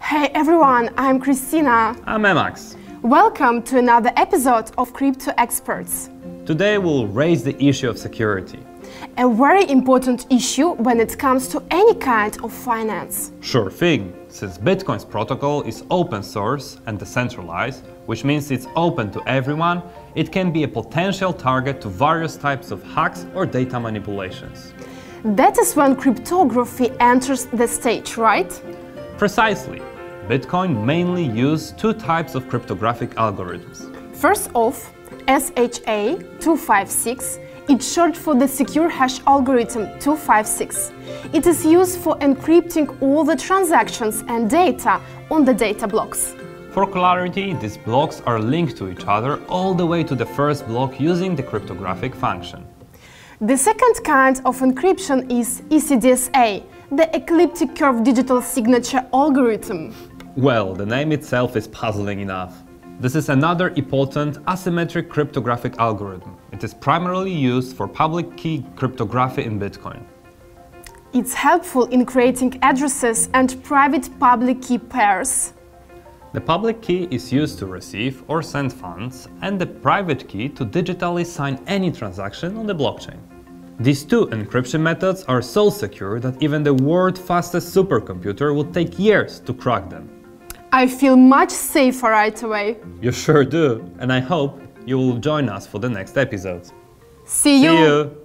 Hey everyone, I'm Kristina. I'm Emax. Welcome to another episode of CrypTwo Experts. Today we'll raise the issue of security. A very important issue when it comes to any kind of finance. Sure thing, since Bitcoin's protocol is open source and decentralized, which means it's open to everyone, it can be a potential target to various types of hacks or data manipulations. That is when cryptography enters the stage, right? Precisely. Bitcoin mainly uses two types of cryptographic algorithms. First off, SHA-256 it's short for the Secure Hash Algorithm 256. It is used for encrypting all the transactions and data on the data blocks. For clarity, these blocks are linked to each other all the way to the first block using the cryptographic function. The second kind of encryption is ECDSA, the Elliptic Curve Digital Signature Algorithm. Well, the name itself is puzzling enough. This is another important asymmetric cryptographic algorithm. It is primarily used for public key cryptography in Bitcoin. It's helpful in creating addresses and private public key pairs. The public key is used to receive or send funds and the private key to digitally sign any transaction on the blockchain. These two encryption methods are so secure that even the world's fastest supercomputer would take years to crack them. I feel much safer right away. You sure do, and I hope you will join us for the next episode. See you! See you.